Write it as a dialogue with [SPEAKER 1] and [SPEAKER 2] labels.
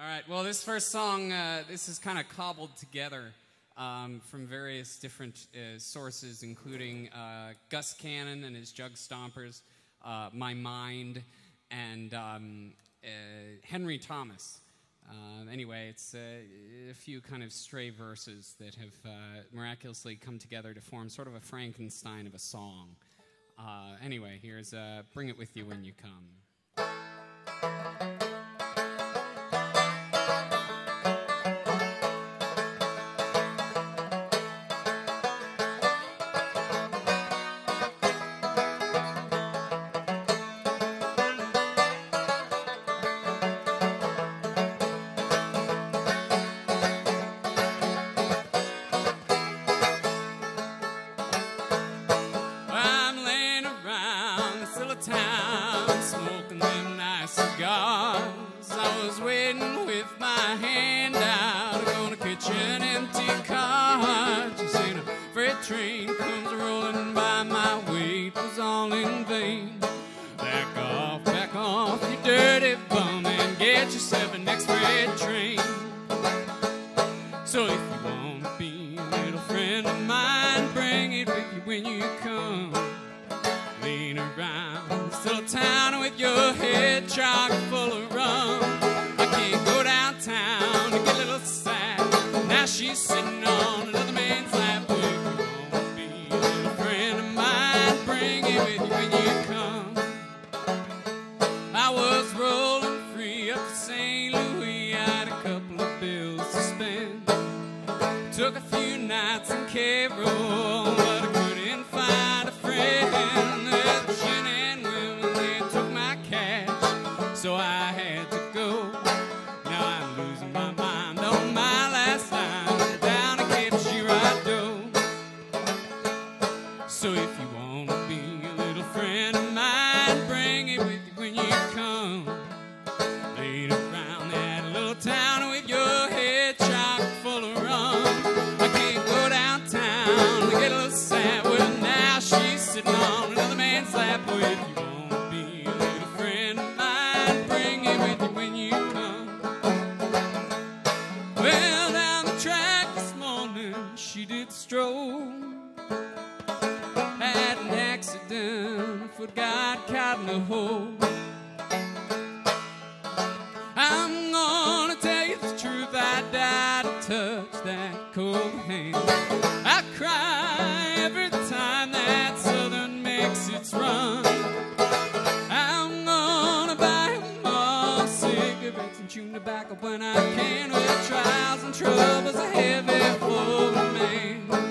[SPEAKER 1] All right, well, this first song, uh, this is kind of cobbled together um, from various different uh, sources, including uh, Gus Cannon and his Jug Stompers, uh, My Mind, and um, uh, Henry Thomas. Um, anyway, it's uh, a few kind of stray verses that have miraculously come together to form sort of a Frankenstein of a song. anyway, here's Bring It With You When You Come. sitting with my hand out. Gonna catch an empty car. Just seen a freight train comes rolling by. My wait was all in vain. Back off, back off, you dirty bum, and get yourself an next freight train. So if you want to be a little friend of mine, bring it with you when you come. Lean around this little town with your head chock full of rum. So if you want to be a little friend of mine, bring it with you when you come later. acting, forgot kind of hope. I'm gonna tell you the truth, I died to touch that cold hand. I cry every time that southern makes its run. I'm gonna buy him all cigarettes and chew tobacco when I can. With trials and troubles, a heavy for man.